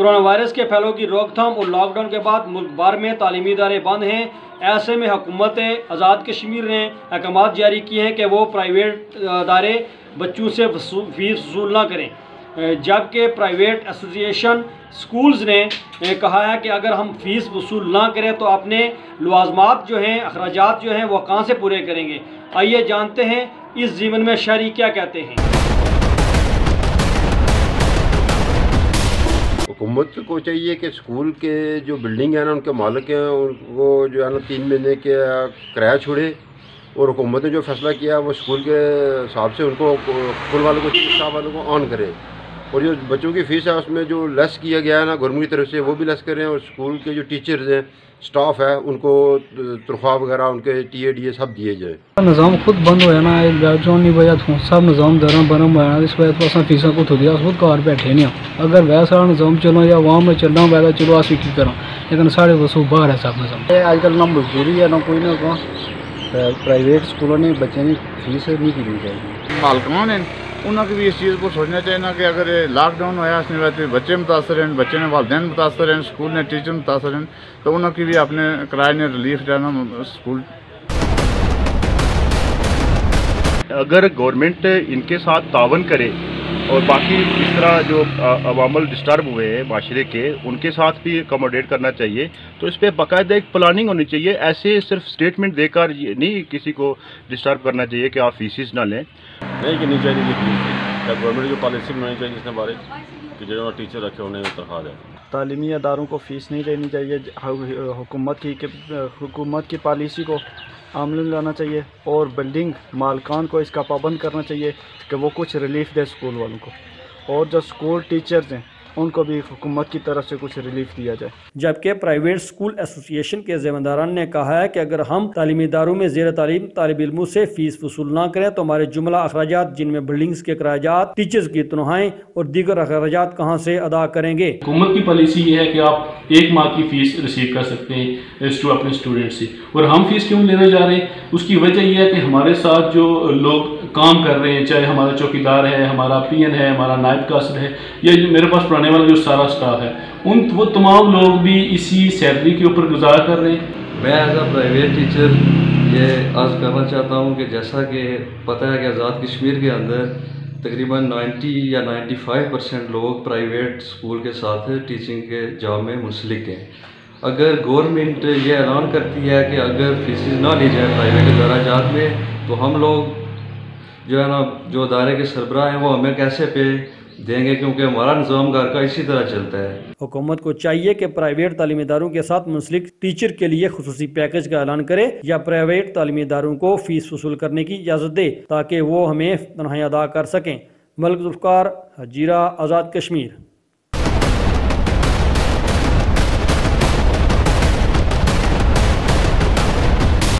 Corona virus के फैलाव की रोकथाम और लॉकडाउन के बाद मुल्क भर में तालीमी इदारे बंद हैं। ऐसे में हुकूमत आज़ाद कश्मीर ने अहकाम जारी किए हैं कि वो प्राइवेट अदारे बच्चों से फ़ीस वसूल ना करें। जबकि प्राइवेट एसोसिएशन स्कूल्स ने कहा है कि अगर हम फ़ीस वसूल ना करें तो अपने लवाजमात जो हैं अखराज जो हैं वह कहाँ से पूरे करेंगे? आइए जानते हैं इस जीवन में शहरी क्या कहते हैं। हुकूमत को चाहिए कि स्कूल के जो बिल्डिंग है ना, उनके मालिक हैं उनको जो है ना तीन महीने के किराया छोड़े और हुकूमत ने जो फैसला किया, वो स्कूल के हिसाब से उनको, स्कूल वालों को स्टाफ वालों को ऑन करे। और जो बच्चों की फ़ीस है उसमें जो लेस किया गया है ना गवर्नमेंट की तरफ़ से वो भी लेस करें और स्कूल के जो टीचर्स हैं स्टाफ है उनको तनख्वाह वगैरह उनके टी ए डी ए सब दिए जाए। निज़ाम खुद बंद होया ना जो नहीं वजह थू सब निज़ाम दर बरम होया इस वजह तो असा फीसा को दिया खुद घर बैठे नहीं अगर वैसा निज़ाम चलो या वहाँ में चलना वैसा चलो अस की करा लेकिन साढ़े वसू बाहर है सब निज़ाम। अजकल ना मजदूरी है ना कोई ना प्राइवेट स्कूलों ने बच्चे की फ़ीस नहीं की चाहिए मालकान उन्होंने भी इस चीज़ को सोचना चाहिए कि अगर लॉकडाउन होया इसने वजह बच्चे मुतासर हैं बच्चे ने वालदेन मुतासर हैं स्कूल ने टीचर मुतासर हैं तो उन्होंने भी अपने किराए ने रिलीफ देना स्कूल अगर गवर्नमेंट इनके साथ तावन करे और बाकी इस तरह जो अवामल डिस्टर्ब हुए हैं माशरे के, उनके साथ भी अकोमोडेट करना चाहिए। तो इस पर बाकायदा एक प्लानिंग होनी चाहिए, ऐसे सिर्फ़ स्टेटमेंट देकर नहीं किसी को डिस्टर्ब करना चाहिए कि आप फीसिस ना लें। नहीं गिनी चाहिए गवर्नमेंट की पॉलिसी बनानी चाहिए जिसने बारे कि जो टीचर रखे, उन्हें तनख्वाह दें। तालीमी अदारों को फ़ीस नहीं देनी चाहिए हुकूमत की हुकूमत की पॉलिसी को आमल लाना चाहिए और बिल्डिंग मालकान को इसका पाबंद करना चाहिए कि वो कुछ रिलीफ दे स्कूल वालों को। और जो स्कूल टीचर्स हैं उनको भी हुकूमत की तरफ़ से कुछ रिलीफ दिया जाए। जबकि प्राइवेट स्कूल एसोसिएशन के जिम्मेदारान ने कहा है कि अगर हम तालीमी इदारों में जेर तालीम तालब इलमों से फ़ीस वसूल ना करें तो हमारे जुमला अखराज जिनमें बिल्डिंग्स के अखराज टीचर्स की तनहाएँ और दीगर अखराज कहाँ से अदा करेंगे? हुकूमत की पॉलिसी ये है कि आप एक माह की फ़ीस रिसीव कर सकते हैं अपने स्टूडेंट से। और हम फ़ीस क्यों लेने जा रहे हैं? उसकी वजह यह है कि हमारे साथ जो लोग काम कर रहे हैं चाहे हमारा चौकीदार है हमारा पीएन है हमारा नायब कासर है या मेरे पास पढ़ाने वाला जो सारा स्टाफ है, उन वो तमाम लोग भी इसी सैलरी के ऊपर गुजारा कर रहे हैं। मैं एज अ प्राइवेट टीचर ये अर्ज़ करना चाहता हूँ कि जैसा कि पता है कि आज़ाद कश्मीर के अंदर तकरीबन 90 या 95 परसेंट लोग प्राइवेट स्कूल के साथ टीचिंग के जॉब में मुंसलिक हैं। अगर गवर्नमेंट ये ऐलान करती है कि अगर फीसिस ना ली जाए प्राइवेट अदाराजात में तो हम लोग जो है ना, जो अदारे के सरबराह हैं, वो हमें कैसे पे देंगे क्योंकि हमारा निज़ाम घर का इसी तरह चलता है। हुकूमत को चाहिए कि प्राइवेट तालीमी इदारों के साथ मुंसलिक टीचर के लिए खसूसी पैकेज का ऐलान करे या प्राइवेट तालीमी इदारों को फ़ीस वसूल करने की इजाज़त दे, ताकि वो हमें तनहाई अदा कर सकें। मलिक हजीरा, आज़ाद कश्मीर।